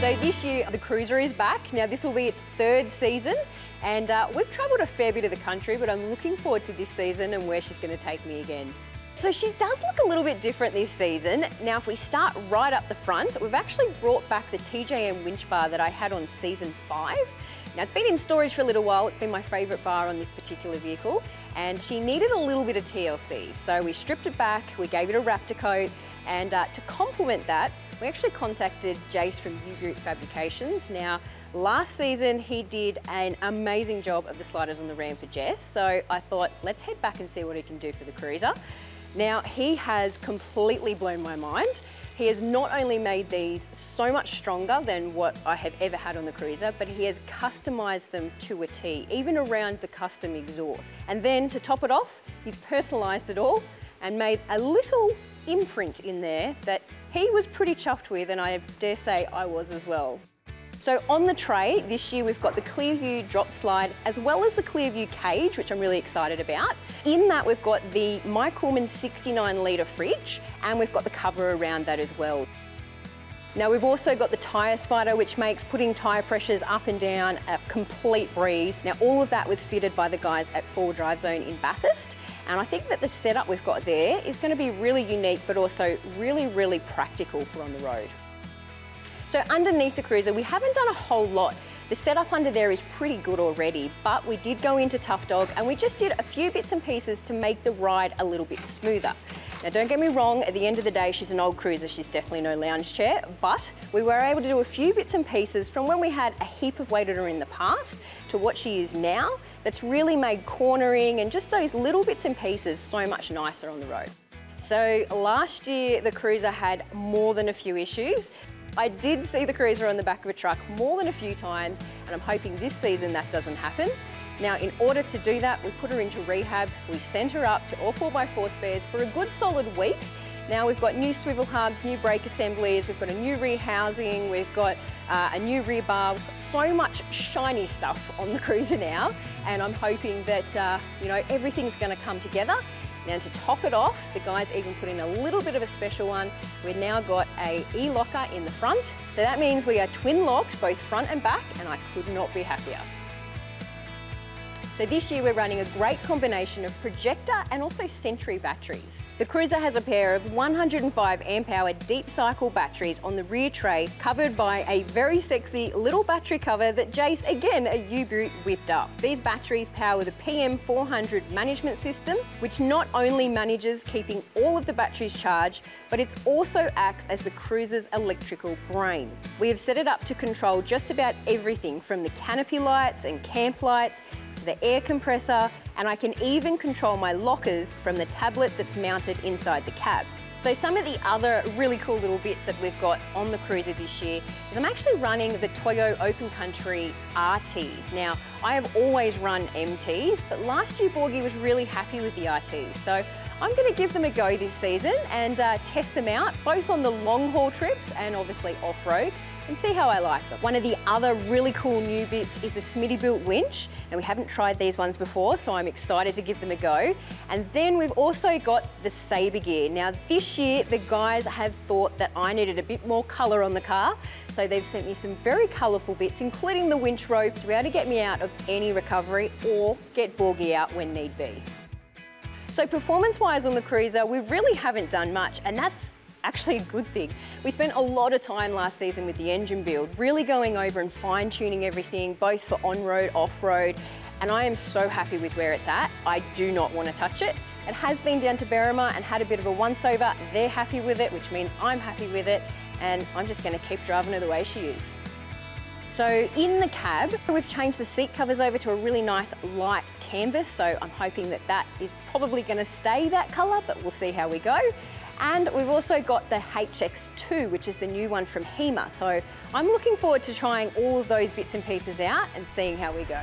So this year, the Cruiser is back. Now this will be its third season and uh, we've travelled a fair bit of the country, but I'm looking forward to this season and where she's going to take me again. So she does look a little bit different this season. Now, if we start right up the front, we've actually brought back the TJM winch bar that I had on season five. Now, it's been in storage for a little while. It's been my favourite bar on this particular vehicle, and she needed a little bit of TLC. So we stripped it back, we gave it a Raptor coat, and uh, to complement that, we actually contacted Jace from U-Group Fabrications. Now, last season he did an amazing job of the sliders on the Ram for Jess, so I thought, let's head back and see what he can do for the Cruiser. Now, he has completely blown my mind. He has not only made these so much stronger than what I have ever had on the Cruiser, but he has customised them to a T, even around the custom exhaust. And then to top it off, he's personalised it all and made a little imprint in there that he was pretty chuffed with and I dare say I was as well. So on the tray, this year we've got the Clearview drop slide as well as the Clearview cage, which I'm really excited about. In that we've got the My Coolman 69 litre fridge and we've got the cover around that as well. Now we've also got the tyre spider which makes putting tyre pressures up and down a complete breeze. Now all of that was fitted by the guys at 4 Drive Zone in Bathurst and I think that the setup we've got there is going to be really unique but also really really practical for on the road. So underneath the Cruiser, we haven't done a whole lot. The setup under there is pretty good already, but we did go into Tough Dog and we just did a few bits and pieces to make the ride a little bit smoother. Now don't get me wrong, at the end of the day, she's an old cruiser, she's definitely no lounge chair, but we were able to do a few bits and pieces from when we had a heap of weight on her in the past to what she is now, that's really made cornering and just those little bits and pieces so much nicer on the road. So last year, the Cruiser had more than a few issues. I did see the Cruiser on the back of a truck more than a few times and I'm hoping this season that doesn't happen. Now, in order to do that, we put her into rehab. We sent her up to all 4x4 spares for a good solid week. Now we've got new swivel hubs, new brake assemblies, we've got a new rear housing, we've got uh, a new rear bar, so much shiny stuff on the Cruiser now. And I'm hoping that, uh, you know, everything's gonna come together now to top it off, the guys even put in a little bit of a special one. We've now got a e-locker in the front. So that means we are twin locked, both front and back, and I could not be happier. So this year we're running a great combination of Projecta and also Century batteries. The Cruiser has a pair of 105 amp hour deep cycle batteries on the rear tray covered by a very sexy little battery cover that Jace, again, a U-Boot whipped up. These batteries power the PM400 management system, which not only manages keeping all of the batteries charged, but it also acts as the Cruiser's electrical brain. We have set it up to control just about everything from the canopy lights and camp lights to the air compressor, and I can even control my lockers from the tablet that's mounted inside the cab. So some of the other really cool little bits that we've got on the Cruiser this year is I'm actually running the Toyo Open Country RTs. Now, I have always run MTs, but last year Borgie was really happy with the RTs. So I'm gonna give them a go this season and uh, test them out, both on the long haul trips and obviously off-road and see how I like them. One of the other really cool new bits is the Smittybilt winch. And we haven't tried these ones before, so I'm excited to give them a go. And then we've also got the Sabre gear. Now this year, the guys have thought that I needed a bit more color on the car. So they've sent me some very colorful bits, including the winch rope to be able to get me out of any recovery or get Borgie out when need be. So performance-wise on the Cruiser, we really haven't done much, and that's actually a good thing. We spent a lot of time last season with the engine build, really going over and fine tuning everything, both for on-road, off-road, and I am so happy with where it's at. I do not want to touch it. It has been down to Berrima and had a bit of a once-over. They're happy with it, which means I'm happy with it, and I'm just going to keep driving her the way she is. So in the cab, we've changed the seat covers over to a really nice light canvas. So I'm hoping that that is probably going to stay that colour, but we'll see how we go. And we've also got the HX2, which is the new one from HEMA. So I'm looking forward to trying all of those bits and pieces out and seeing how we go.